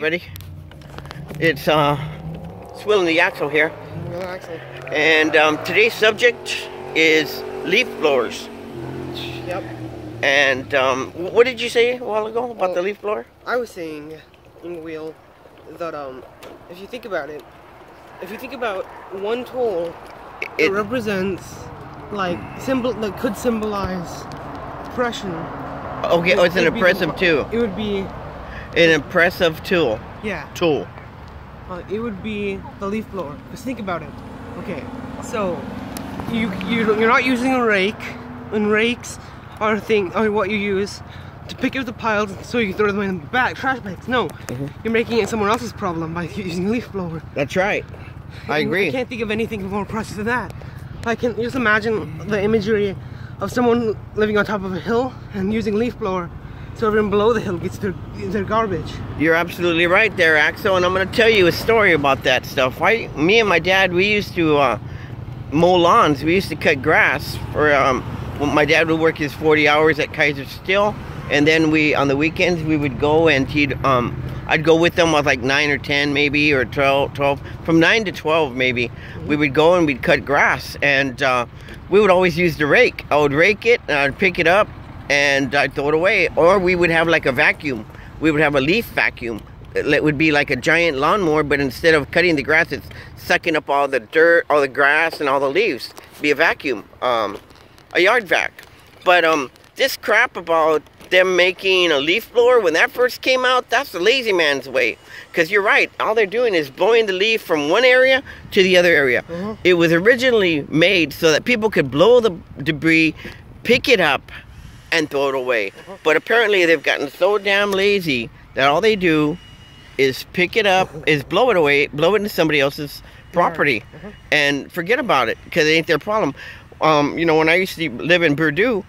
Ready? It's uh, Swill and the Axle here, and um, today's subject is leaf blowers. yep. And um, what did you say a while ago about the Oh. leaf blower? I was saying in Wheel that um, if you think about it, if you think about one tool, it, It, represents like symbol that could symbolize oppression. okay, oh, it's an the- impressive tool. It would be An impressive tool. yeah. Tool. Uh, it would be the leaf blower. Just think about it. Okay, so you you you're not using a rake, and rakes are a thing are what you use to pick up the piles so you throw them in the back trash bags. No, you're making it someone else's problem by using a leaf blower. That's right. I I agree. can't think of anything more oppressive than that. I can just imagine the imagery of someone living on top of a hill and using leaf blower so everyone below the hill gets their their garbage. You're absolutely right there, Axle, and I'm going to tell you a story about that stuff. I, me and my dad, we used to uh, mow lawns. We used to cut grass for. Um, my dad would work his 40 hours at Kaiser Steel, and then we on the weekends we would go and he'd. Um, I'd go with them with like nine or 10 maybe or 12, 12 from nine to 12 maybe. We would go and we'd cut grass, and uh, we would always use the rake. I would rake it, and I'd pick it up, and I'd throw it away, or we would have like a vacuum we would have a leaf vacuum. It would be like a giant lawnmower, but instead of cutting the grass, it's sucking up all the dirt, all the grass, and all the leaves. Be a vacuum, um, a yard vac. But um, this crap about them making a leaf blower when that first came out, that's the lazy man's way. Because you're right, all they're doing is blowing the leaf from one area to the other area. Mhm. It was originally made so that people could blow the debris, pick it up, and throw it away. But apparently they've gotten so damn lazy that all they do is pick it up, is blow it away, blow it into somebody else's property, and forget about it because it ain't their problem. Um, you know, when I used to live in Purdue,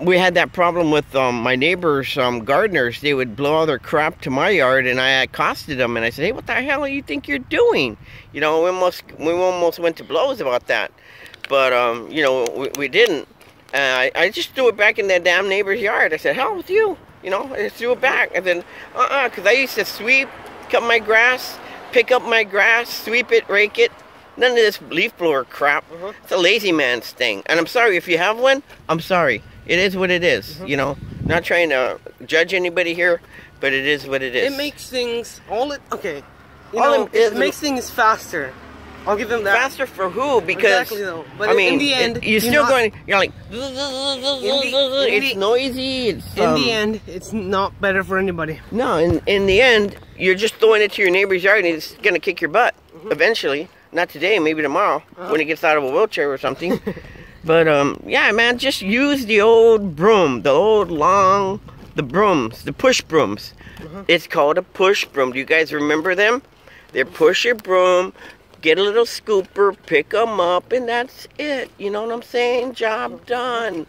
we had that problem with um, my neighbors, um, gardeners. They would blow all their crap to my yard, and I accosted them, and I said, "Hey, what the hell do you think you're doing?" You know, we almost we almost went to blows about that, but um, you know, we, we didn't. Uh, I, I just threw it back in that damn neighbor's yard. I said, "Hell with you," you know. I just threw it back, and then uh-uh, because I used to sweep, cut my grass, pick up my grass, sweep it, rake it. None of this leaf blower crap. Mhm. It's a lazy man's thing. And I'm sorry if you have one. I'm sorry. It is what it is, Mhm. You know, not trying to judge anybody here, but it is what it is. It makes things all it okay. You All know, it it makes things faster. I'll give them that. faster for who? Because Exactly, though. But I in- mean, in the end, it- you're still going. You're like, it's noisy. It's In um, the end, it's not better for anybody. No, in in the end, you're just throwing it to your neighbor's yard, and it's gonna kick your butt eventually. Not today, maybe tomorrow Uh-huh. when he gets out of a wheelchair or something. but um, yeah, man, just use the old broom, the old long, the brooms, the push brooms. Uh-huh. It's called a push broom. Do you guys remember them? They're push your broom. Get a little scooper, pick them up, and that's it. You know what I'm saying? Job done.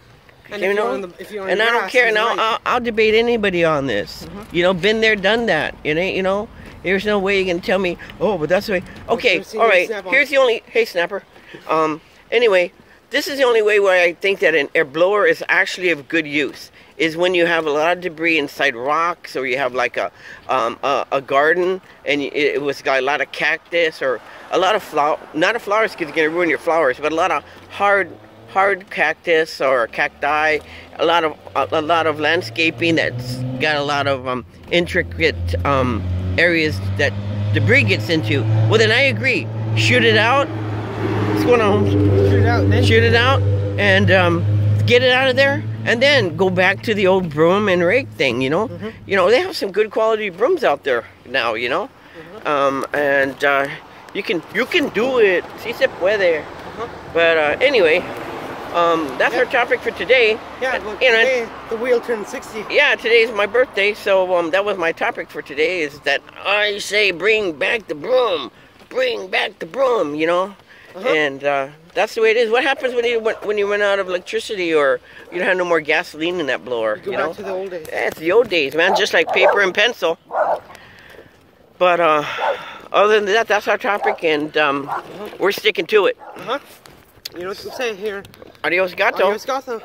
And You know? the, if you're on and I don't grass, care. Now right. I'll, I'll debate anybody on this. Mhm. You know, been there, done that. It ain't. You know, there's no way you can tell me. Oh, but that's the way. Okay, all right. Here's the only. Hey, snapper. Um. Anyway, this is the only way where I think that an air blower is actually of good use. Is when you have a lot of debris inside rocks, or you have like a um, a, a garden, and it, it was got a lot of cactus or a lot of flower, not a flowers because it's gonna ruin your flowers, but a lot of hard hard cactus or cacti, a lot of a, a lot of landscaping that's got a lot of um, intricate um, areas that debris gets into. Well, then I agree. Shoot it out. What's going on? Holmes? shoot it out. Then Shoot it out and um, get it out of there, and then go back to the old broom and rake thing. You know, Mhm. you know they have some good quality brooms out there now. You know, um, and uh, you can you can do it. Si se puede. Uh-huh. But uh, anyway, um, that's our topic for today. Yeah, And, look, you know, today the wheel turned 60. yeah, today's my birthday, so um, that was my topic for today. Is that I say bring back the broom, bring back the broom. You know, Uh-huh. and uh, that's the way it is. What happens when you when you run out of electricity or you don't have no more gasoline in that blower? Go you back know, to the old days. yeah, it's the old days, man. Just like paper and pencil. But uh, other than that, that's our topic, and um, we're sticking to it. Uh-huh. You know what we say here. Adios, gato. Adios, Gotham.